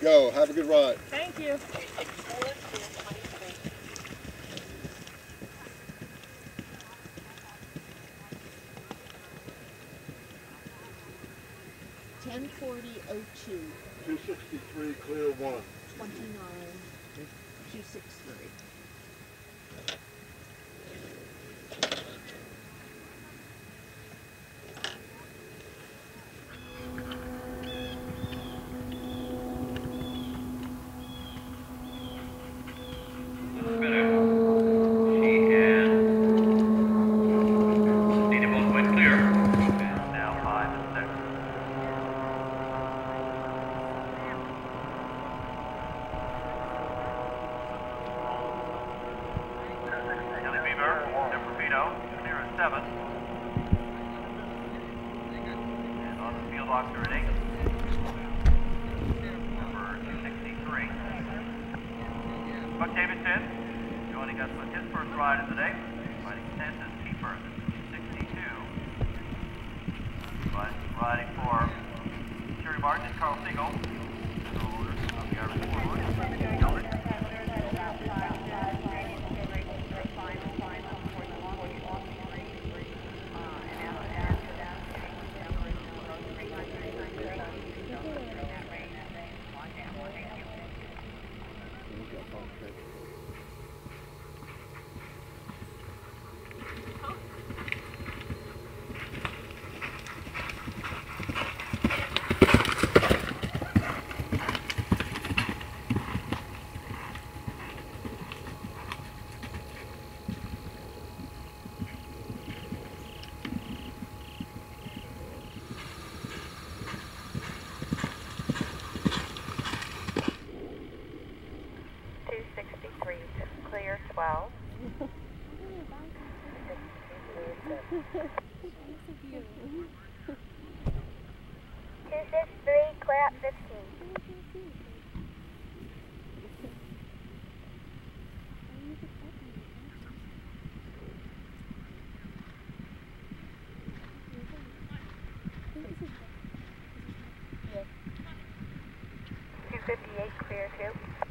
Go. Have a good ride. Thank you. Ten forty oh two, 263, clear one. twenty-nine, two six three. Seven. And on the field are at eight. Number sixty-three. Buck Davidson, joining us with his first ride of the day, riding tenth is Pete Burton, sixty-two. Riding, for Terry Martin and Carl Siegel, co-owners of the Irish Forward. 12. Two six three, clear up fifteen. Two fifty eight, clear two.